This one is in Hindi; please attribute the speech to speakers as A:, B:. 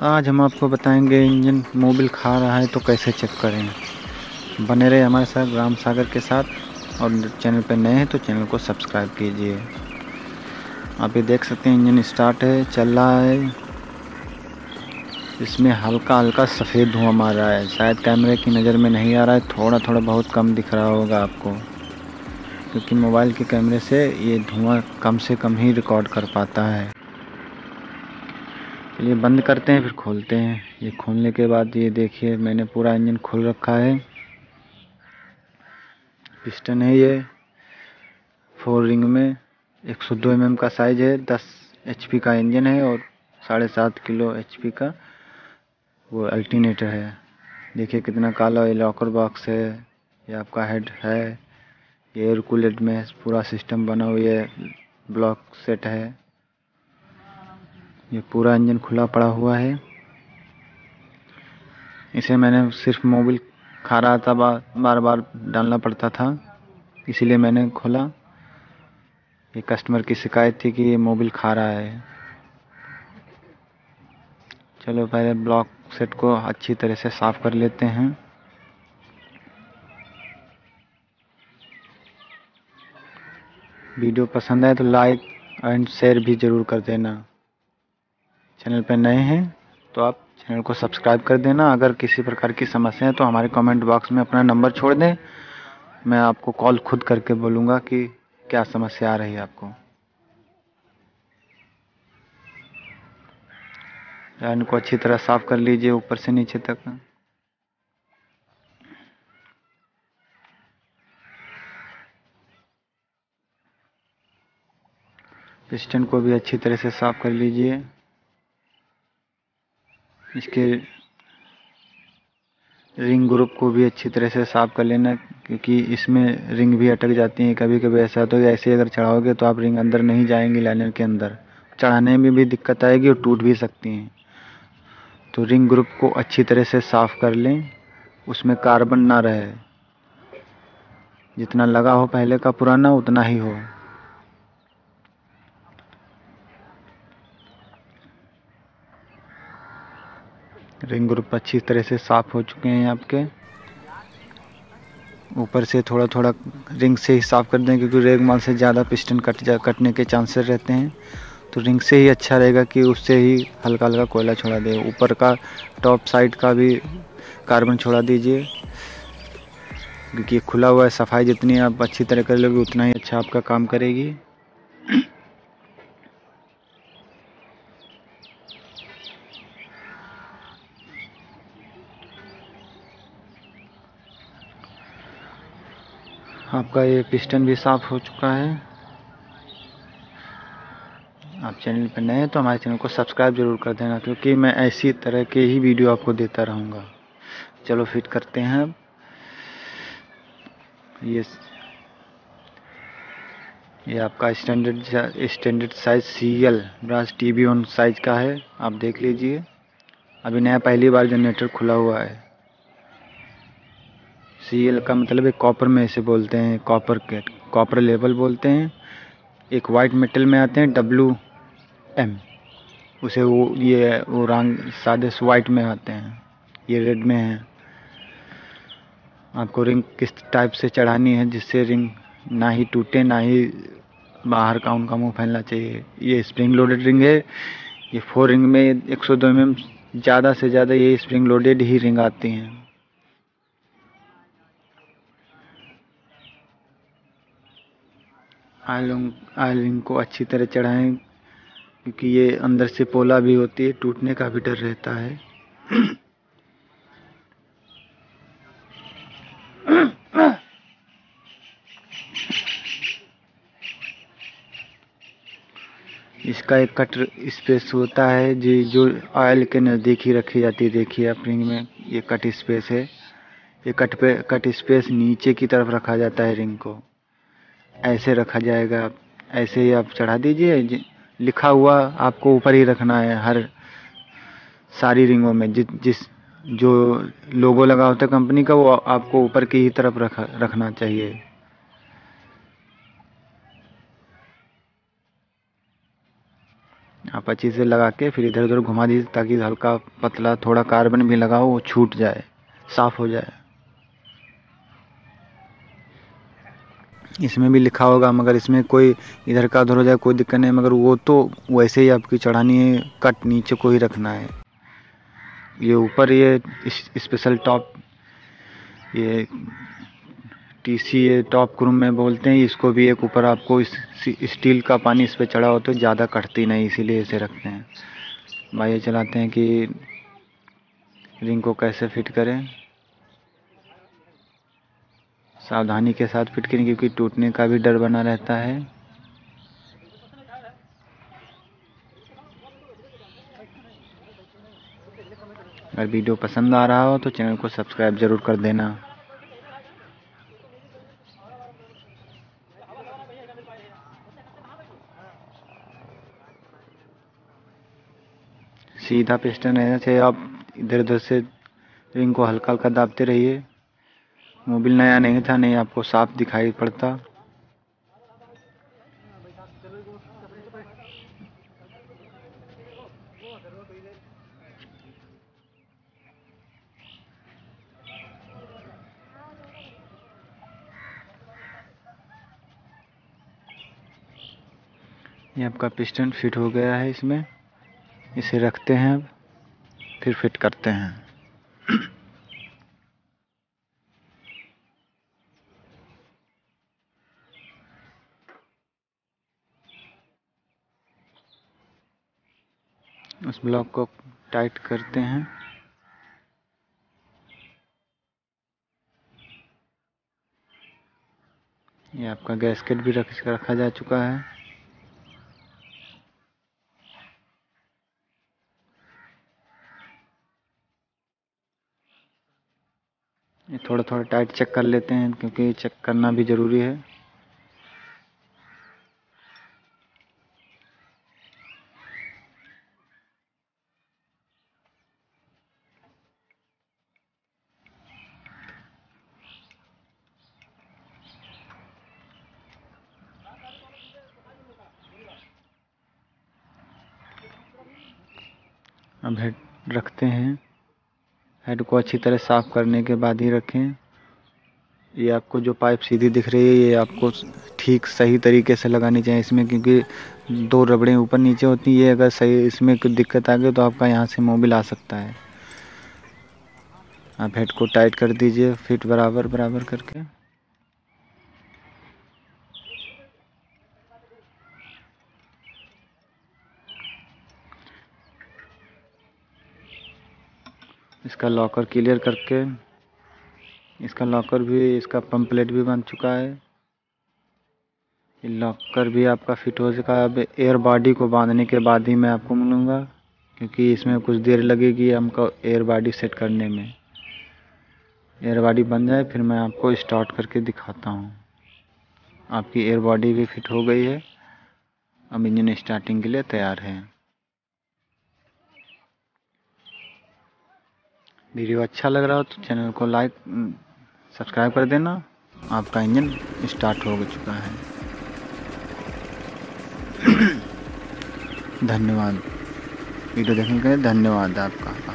A: आज हम आपको बताएँगे इंजन मोबिल खा रहा है तो कैसे चेक करें। बने रहे हमारे साथ राम सागर के साथ। और चैनल पर नए हैं तो चैनल को सब्सक्राइब कीजिए। आप ये देख सकते हैं इंजन स्टार्ट है, चल रहा है। इसमें हल्का हल्का सफ़ेद धुआँ मार रहा है। शायद कैमरे की नज़र में नहीं आ रहा है थोड़ा थोड़ा बहुत कम दिख रहा होगा आपको। क्योंकि मोबाइल के कैमरे से ये धुआँ कम से कम ही रिकॉर्ड कर पाता है। चलिए बंद करते हैं, फिर खोलते हैं। ये खोलने के बाद ये देखिए, मैंने पूरा इंजन खोल रखा है। पिस्टन है ये, फोर रिंग में। 102 एम mm का साइज़ है 10 एच का इंजन है और साढ़े सात किलो एचपी का वो अल्टीनेटर है। देखिए कितना काला ये लॉकर बॉक्स है, ये आपका हेड है, ये एयर कूलेट में पूरा सिस्टम बना हुआ है, ब्लॉक सेट है। ये पूरा इंजन खुला पड़ा हुआ है। इसे मैंने सिर्फ़ मोबिल खा रहा था बार बार बार डालना पड़ता था। इसीलिए मैंने खोला। ये कस्टमर की शिकायत थी कि ये मोबिल खा रहा है। चलो पहले ब्लॉक सेट को अच्छी तरह से साफ़ कर लेते हैं। वीडियो पसंद आए तो लाइक एंड शेयर भी ज़रूर कर देना। चैनल पर नए हैं तो आप चैनल को सब्सक्राइब कर देना। अगर किसी प्रकार की समस्या है तो हमारे कमेंट बॉक्स में अपना नंबर छोड़ दें। मैं आपको कॉल खुद करके बोलूँगा कि क्या समस्या आ रही है आपको। लाइन को अच्छी तरह साफ़ कर लीजिए, ऊपर से नीचे तक। पिस्टन को भी अच्छी तरह से साफ़ कर लीजिए। इसके रिंग ग्रुप को भी अच्छी तरह से साफ़ कर लेना, क्योंकि इसमें रिंग भी अटक जाती हैं कभी कभी ऐसा। तो ऐसे अगर चढ़ाओगे तो आप रिंग अंदर नहीं जाएँगी लाइनर के अंदर। चढ़ाने में भी दिक्कत आएगी और टूट भी सकती हैं। तो रिंग ग्रुप को अच्छी तरह से साफ़ कर लें, उसमें कार्बन ना रहे। जितना लगा हो पहले का, पुराना उतना ही हो। रिंग ग्रुप अच्छी तरह से साफ़ हो चुके हैं आपके ऊपर से थोड़ा थोड़ा रिंग से ही साफ़ कर दें क्योंकि रेग माल से ज़्यादा पिस्टन कट जा, कटने के चांसेस रहते हैं। तो रिंग से ही अच्छा रहेगा कि उससे ही हल्का हल्का कोयला छोड़ा दे। ऊपर का टॉप साइड का भी कार्बन छोड़ा दीजिए। क्योंकि खुला हुआ है, सफ़ाई जितनी आप अच्छी तरह कर लोगे उतना ही अच्छा आपका काम करेगी। आपका ये पिस्टन भी साफ़ हो चुका है। आप चैनल पर नए हैं तो हमारे चैनल को सब्सक्राइब ज़रूर कर देना, क्योंकि मैं ऐसी तरह के ही वीडियो आपको देता रहूँगा। चलो फिट करते हैं अब। ये ये आपका standard standard size C L brass T V on size का है। आप देख लीजिए। अभी नया पहली बार जनरेटर खुला हुआ है। सी एल का मतलब है कॉपर में इसे बोलते हैं कॉपर के कॉपर लेवल बोलते हैं। एक वाइट मेटल में आते हैं डब्लू एम उसे वो, ये, वो रंग सादे वाइट में आते हैं। ये रेड में है। आपको रिंग किस टाइप से चढ़ानी है, जिससे रिंग ना ही टूटे, ना ही बाहर का उनका मुँह फैलना चाहिए। ये स्प्रिंग लोडेड रिंग है। ये फोर रिंग में, एक सौ दो एम ज़्यादा से ज़्यादा ये स्प्रिंग लोडेड ही रिंग आती हैं। आयलिंग आयलिंग को अच्छी तरह चढ़ाएँ, क्योंकि ये अंदर से पोला भी होती है, टूटने का भी डर रहता है। इसका एक कट स्पेस होता है, जी, जो ऑयल के नज़दीक ही रखी जाती है। देखिए आप रिंग में, ये कट स्पेस है। ये कट पे, कट स्पेस नीचे की तरफ़ रखा जाता है रिंग को। ऐसे रखा जाएगा। ऐसे ही आप चढ़ा दीजिए। लिखा हुआ आपको ऊपर ही रखना है हर सारी रिंगों में। जिस जिस, जो लोगो लगा होता है कंपनी का, वो आपको ऊपर की ही तरफ़ रख, रखना चाहिए। आप अच्छी से लगा के फिर इधर उधर घुमा दीजिए ताकि हल्का पतला थोड़ा कार्बन भी लगाओ वो छूट जाए, साफ़ हो जाए। इसमें भी लिखा होगा, मगर इसमें कोई इधर का उधर हो जाए कोई दिक्कत नहीं, मगर वो तो वैसे ही आपकी चढ़ानी है, कट नीचे को ही रखना है। ये ऊपर ये स्पेशल टॉप ये टी सी टॉप क्रूम में बोलते हैं, इसको भी एक ऊपर आपको इस स्टील का पानी इस पर चढ़ा हो तो ज़्यादा कटती नहीं, इसीलिए इसे रखते हैं। भाई चलाते हैं कि रिंग को कैसे फिट करें। सावधानी के साथ फिट करें, क्योंकि टूटने का भी डर बना रहता है। अगर वीडियो पसंद आ रहा हो तो चैनल को सब्सक्राइब ज़रूर कर देना। सीधा पिस्टन रहना चाहिए। आप इधर उधर से रिंग को हल्का हल्का दाबते रहिए। मोबिल नया नहीं था, नहीं आपको साफ़ दिखाई पड़ता। ये आपका पिस्टन फिट हो गया है इसमें। इसे रखते हैं अब, फिर फिट करते हैं। उस ब्लॉक को टाइट करते हैं। ये आपका गैसकेट भी रख, रखा जा चुका है। ये थोड़ा थोड़ा टाइट चेक कर लेते हैं, क्योंकि चेक करना भी ज़रूरी है। अब हेड रखते हैं। हेड को अच्छी तरह साफ़ करने के बाद ही रखें। ये आपको जो पाइप सीधी दिख रही है, ये आपको ठीक सही तरीके से लगानी चाहिए। इसमें क्योंकि दो रबड़ें ऊपर नीचे होती हैं, ये अगर सही इसमें कोई दिक्कत आ गई तो आपका यहाँ से मोबिल आ सकता है। आप हेड को टाइट कर दीजिए फिट बराबर बराबर करके। इसका लॉकर क्लियर करके, इसका लॉकर भी, इसका पम्पलेट भी बन चुका है। लॉकर भी आपका फिट हो चुका है। अब एयर बॉडी को बांधने के बाद ही मैं आपको मिलूँगा, क्योंकि इसमें कुछ देर लगेगी हमको एयर बॉडी सेट करने में। एयर बॉडी बन जाए, फिर मैं आपको स्टार्ट करके दिखाता हूँ। आपकी एयर बॉडी भी फिट हो गई है। अब इंजन स्टार्टिंग के लिए तैयार है। वीडियो अच्छा लग रहा हो तो चैनल को लाइक सब्सक्राइब कर देना। आपका इंजन स्टार्ट हो चुका है। धन्यवाद। वीडियो देखने के लिए धन्यवाद आपका।